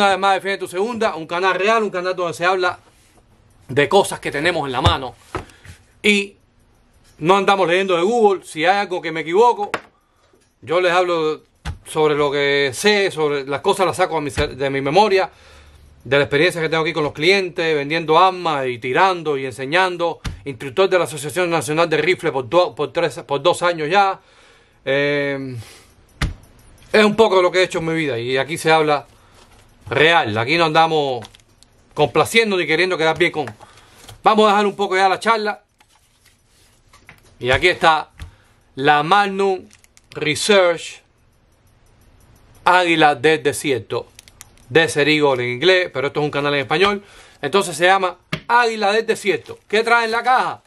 Una vez más Defiende tu Segunda, un canal real, un canal donde se habla de cosas que tenemos en la mano. Y no andamos leyendo de Google. Si hay algo que me equivoco, yo les hablo sobre lo que sé, sobre las cosas las saco de mi memoria, de la experiencia que tengo aquí con los clientes, vendiendo armas y tirando y enseñando. Instructor de la Asociación Nacional de Rifle por, por, tres, por dos años ya. Eh, es un poco lo que he hecho en mi vida y aquí se habla real. Aquí no andamos complaciendo ni queriendo quedar bien con. Vamos a dejar un poco ya la charla. Y aquí está la Magnum Research Águila del Desierto de en inglés, pero esto es un canal en español. Entonces se llama Águila del Desierto. ¿Qué trae en la caja?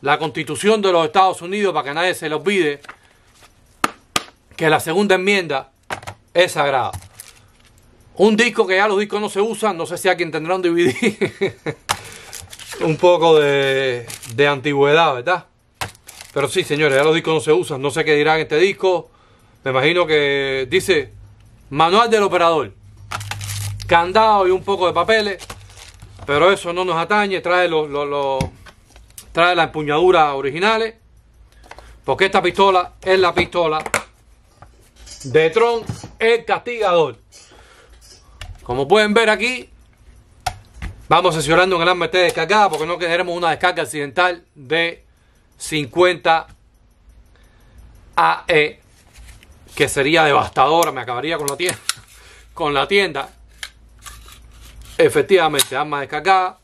La constitución de los Estados Unidos, para que nadie se lo olvide, que la segunda enmienda es sagrada. Un disco que ya los discos no se usan, no sé si alguien tendrá un DVD. un poco de, de antigüedad, ¿verdad? Pero sí, señores, ya los discos no se usan. No sé qué dirán este disco. Me imagino que dice manual del operador. Candado y un poco de papeles. Pero eso no nos atañe. Trae, los, trae las empuñaduras originales. Porque esta pistola es la pistola de Tron el Castigador. Como pueden ver aquí, vamos sesionando el arma de descargada porque no queremos una descarga accidental de 50 AE que sería devastadora, me acabaría con la tienda. Con la tienda. Efectivamente, arma descargada,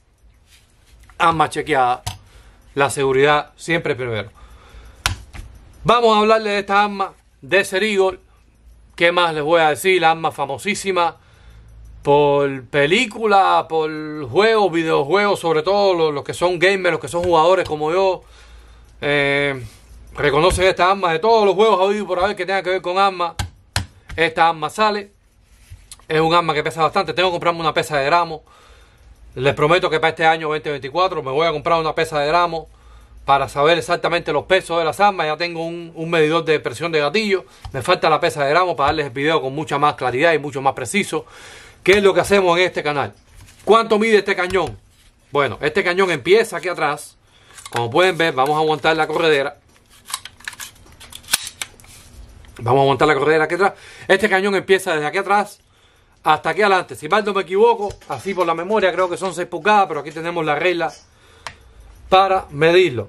arma chequeada, la seguridad siempre primero. Vamos a hablarle de esta arma de Serigol. ¿Qué más les voy a decir? La arma famosísima por película, por juegos, videojuegos, sobre todo los, que son gamers, los que son jugadores como yo, eh, reconocen esta arma de todos los juegos audio por haber que tenga que ver con armas. Esta arma sale. Es un arma que pesa bastante. Tengo que comprarme una pesa de gramo. Les prometo que para este año 2024 me voy a comprar una pesa de gramo para saber exactamente los pesos de las armas. Ya tengo un, un medidor de presión de gatillo. Me falta la pesa de gramo para darles el video con mucha más claridad y mucho más preciso. ¿Qué es lo que hacemos en este canal? ¿Cuánto mide este cañón? Bueno, este cañón empieza aquí atrás. Como pueden ver, vamos a aguantar la corredera. Vamos a montar la corredera aquí atrás. Este cañón empieza desde aquí atrás hasta aquí adelante. Si mal no me equivoco, así por la memoria, creo que son 6 pulgadas, pero aquí tenemos la regla para medirlo.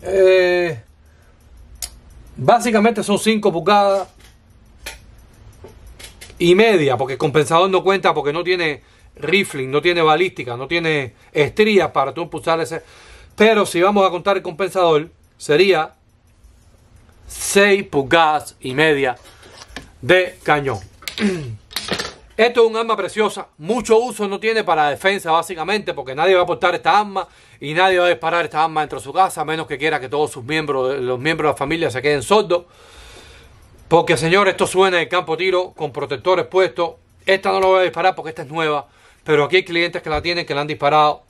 Eh, básicamente son 5 pulgadas y media, porque el compensador no cuenta porque no tiene rifling, no tiene balística, no tiene estrías para tú impulsar ese. Pero si vamos a contar el compensador, sería 6 pulgadas y media de cañón. Esto es un arma preciosa, mucho uso no tiene para defensa básicamente porque nadie va a portar esta arma y nadie va a disparar esta arma dentro de su casa a menos que quiera que todos sus miembros, los miembros de la familia se queden sordos. Porque señor, esto suena en campo tiro con protectores puestos. Esta no la voy a disparar porque esta es nueva, pero aquí hay clientes que la tienen que la han disparado.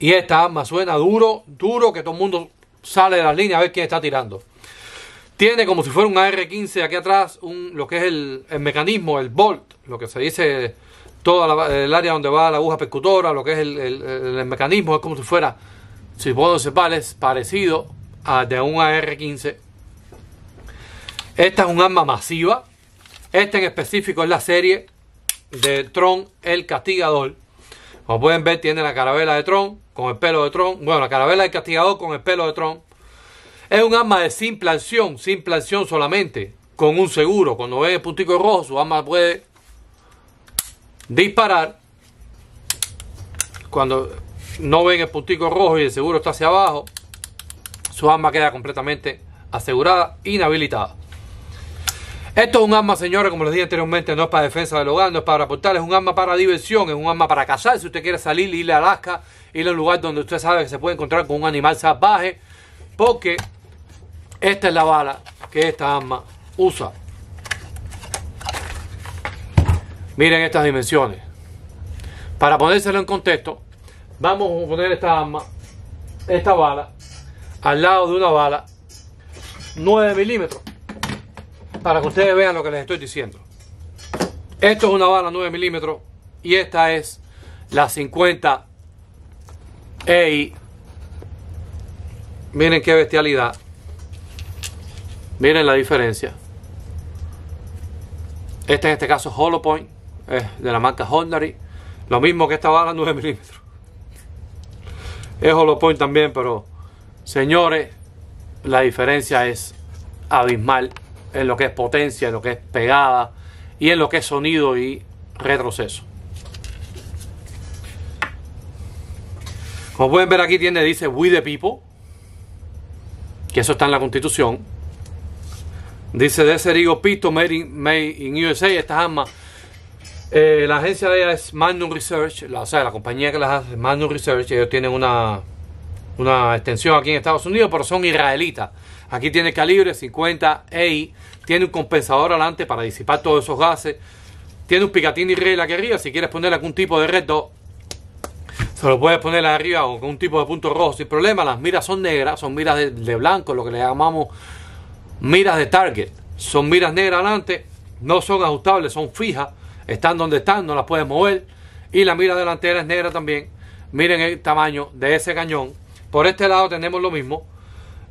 Y esta arma suena duro, duro que todo el mundo sale de las líneas a ver quién está tirando. Tiene como si fuera un AR-15 aquí atrás, lo que es el, mecanismo, el bolt, lo que se dice toda el área donde va la aguja percutora, lo que es el, mecanismo, es como si fuera, si puedo separar, es parecido a de un AR-15. Esta es un arma masiva. Este en específico es la serie de Tron el Castigador. Como pueden ver, tiene la carabela de Tron con el pelo de Tron. Bueno, la carabela del Castigador con el pelo de Tron. Es un arma de simple acción, simple acción solamente, con un seguro. Cuando ve el puntico rojo, su arma puede disparar. Cuando no ven el puntico rojo y el seguro está hacia abajo, su arma queda completamente asegurada, inhabilitada. Esto es un arma, señores, como les dije anteriormente, no es para defensa del hogar, no es para aportar, es un arma para diversión, es un arma para cazar. Si usted quiere salir, irle a Alaska, ir a un lugar donde usted sabe que se puede encontrar con un animal salvaje, porque esta es la bala que esta arma usa. Miren estas dimensiones. Para ponérselo en contexto, vamos a poner esta arma, esta bala, al lado de una bala 9 milímetros. Para que ustedes vean lo que les estoy diciendo. Esto es una bala 9 milímetros y esta es la 50 EI. Miren qué bestialidad. Miren la diferencia. Este en este caso es Hollow Point, es de la marca Hondari. Lo mismo que esta bala 9 milímetros. Es Hollow Point también, pero señores, la diferencia es abismal en lo que es potencia, en lo que es pegada y en lo que es sonido y retroceso. Como pueden ver aquí tiene, dice We the People, que eso está en la constitución. Dice Desert Eagle Pistol Made in, made in USA, estas armas. Eh, la agencia de ella es Magnum Research, la, o sea, la compañía que las hace Magnum Research, ellos tienen una extensión aquí en Estados Unidos, pero son israelitas. Aquí tiene calibre 50 EI, tiene un compensador adelante para disipar todos esos gases, tiene un picatín y regla aquí arriba, si quieres poner algún tipo de reto, se lo puedes poner arriba o con un tipo de punto rojo sin problema. Las miras son negras, son miras de, de blanco, lo que le llamamos miras de target. Son miras negras adelante, no son ajustables, son fijas, están donde están, no las puedes mover. Y la mira delantera es negra también. Miren el tamaño de ese cañón. Por este lado tenemos lo mismo.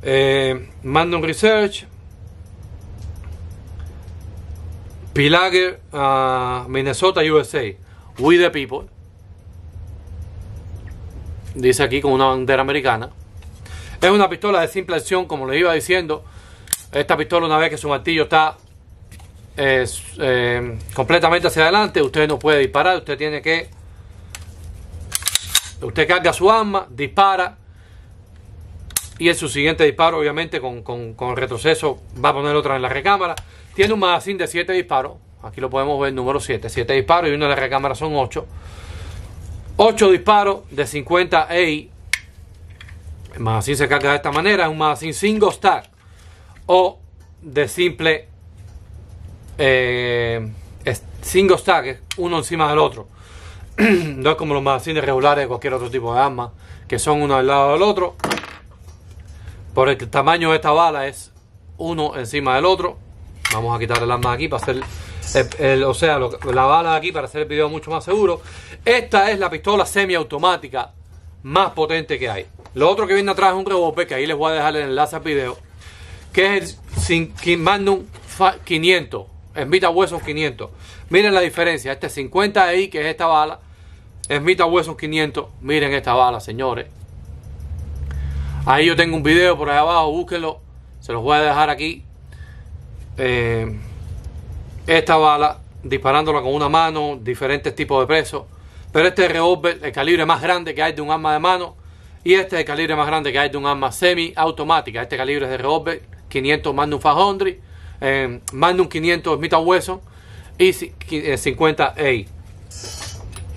Eh, Research. Pilager, uh, Minnesota, USA. We the People. Dice aquí con una bandera americana. Es una pistola de simple acción, como les iba diciendo. Esta pistola, una vez que su martillo está eh, eh, completamente hacia adelante, usted no puede disparar. Usted tiene que. Usted carga su arma, dispara. Y en su siguiente disparo, obviamente, con, con, con retroceso, va a poner otra en la recámara. Tiene un magazine de 7 disparos. Aquí lo podemos ver, número 7. 7 disparos y uno de la recámara son 8. 8 disparos de 50 EI. El magazine se carga de esta manera. Es un magazine single stack. O de simple eh, single stack, uno encima del otro. no es como los magazines regulares de cualquier otro tipo de arma, que son uno al lado del otro. Por el tamaño de esta bala es uno encima del otro. Vamos a quitar el arma aquí para hacer o sea, la bala aquí para hacer el video mucho más seguro. Esta es la pistola semiautomática más potente que hay. Lo otro que viene atrás es un revólver, que ahí les voy a dejar el enlace al video, que es el Magnum 500, Smith Wesson 500. Miren la diferencia, este 50 ahí, que es esta bala, Smith Wesson 500. Miren esta bala, señores. Ahí yo tengo un video por ahí abajo, búsquenlo. Se los voy a dejar aquí. Eh, esta bala, disparándola con una mano, diferentes tipos de pesos. Pero este revólver, el calibre más grande que hay de un arma de mano. Y este es el calibre más grande que hay de un arma semi-automática. Este calibre es de revólver 500 Magnum 500, eh, Magnum 500 Smith Wesson y 50 A.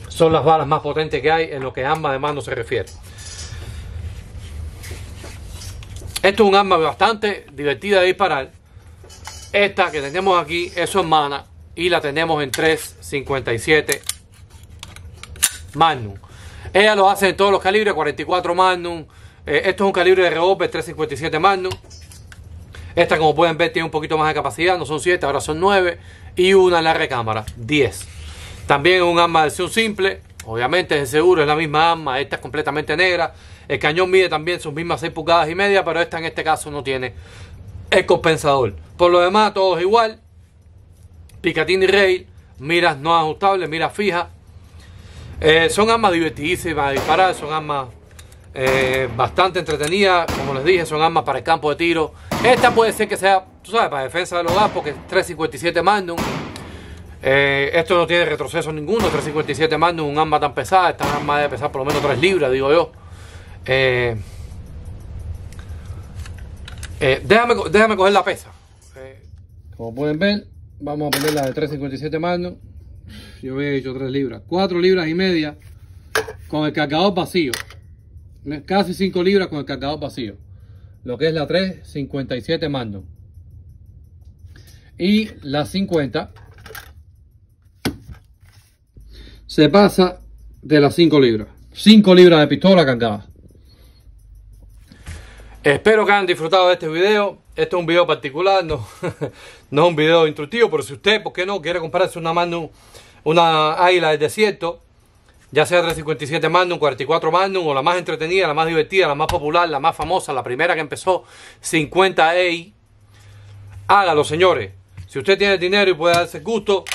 Son las balas más potentes que hay en lo que arma de mano se refiere. Esto es un arma bastante divertida de disparar. Esta que tenemos aquí es su hermana y la tenemos en 357 Magnum. Ella lo hace en todos los calibres, 44 Magnum. Eh, esto es un calibre de revólver 357 Magnum. Esta, como pueden ver, tiene un poquito más de capacidad. No son 7, ahora son 9. Y una en la recámara, 10. También es un arma de acción simple. Obviamente es seguro, es la misma arma. Esta es completamente negra. El cañón mide también sus mismas 6 pulgadas y media, pero esta en este caso no tiene el compensador. Por lo demás, todo es igual. Picatinny rail, miras no ajustables, miras fijas. Eh, son armas divertidísimas de disparar, son armas eh, bastante entretenidas. Como les dije, son armas para el campo de tiro. Esta puede ser que sea, tú sabes, para defensa del hogar, porque es 357 Magnum. Eh, esto no tiene retroceso ninguno, 357 Magnum, un arma tan pesada. Esta arma debe pesar por lo menos 3 libras, digo yo. Eh, eh, déjame, déjame coger la pesa. Eh, como pueden ver, vamos a poner la de 357 Magnum. Yo había hecho 3 libras. 4 libras y media con el cargador vacío. Casi 5 libras con el cargador vacío. Lo que es la 357 Magnum. Y la 50 se pasa de las 5 libras. 5 libras de pistola cargada. Espero que hayan disfrutado de este video. Este es un video particular, no, no es un video instructivo, pero si usted, ¿por qué no? Quiere comprarse una Magnum, una Águila del Desierto, ya sea 357 Magnum, 44 Magnum, o la más entretenida, la más divertida, la más popular, la más famosa, la primera que empezó, 50 EI, hágalo, señores. Si usted tiene dinero y puede darse gusto,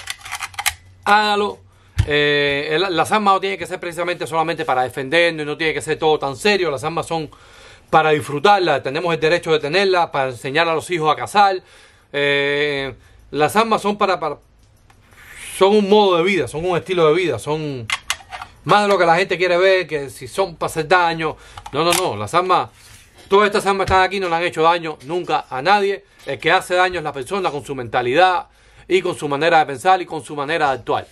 hágalo. Eh, las armas no tienen que ser precisamente solamente para defendernos no tiene que ser todo tan serio. Las armas son para disfrutarlas, tenemos el derecho de tenerlas, para enseñar a los hijos a cazar. Eh, las armas son para, para, son un modo de vida, son un estilo de vida, son más de lo que la gente quiere ver, que si son para hacer daño. No, no, no, las armas, todas estas armas están aquí no le han hecho daño nunca a nadie. El que hace daño es la persona con su mentalidad y con su manera de pensar y con su manera de actuar.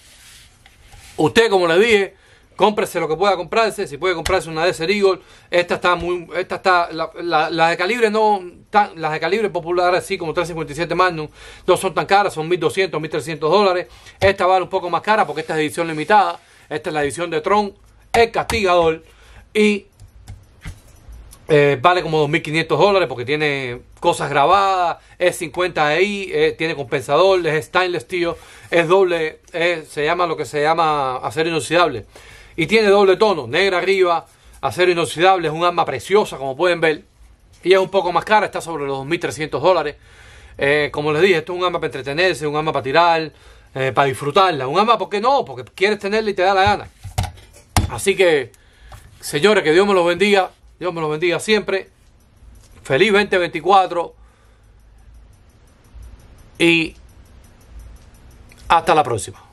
Usted, como le dije, cómprese lo que pueda comprarse, si puede comprarse una Desert Eagle, esta está muy, esta está, la, de calibre no, las de calibre populares así como 357 Magnum, no son tan caras, son 1200, 1300 dólares, esta vale un poco más cara porque esta es edición limitada, esta es la edición de Tron, el castigador y eh, vale como 2.500 dólares porque tiene cosas grabadas, es 50 ahí, eh, tiene compensador, es stainless steel, es doble, se llama lo que se llama acero inoxidable. Y tiene doble tono, negra arriba, acero inoxidable, es un arma preciosa como pueden ver. Y es un poco más cara, está sobre los 2.300 dólares. Eh, como les dije, esto es un arma para entretenerse, un arma para tirar, para disfrutarla. Un arma, ¿por qué no? Porque quieres tenerla y te da la gana. Así que, señores, que Dios me los bendiga. Dios me los bendiga siempre. Feliz 2024. Y hasta la próxima.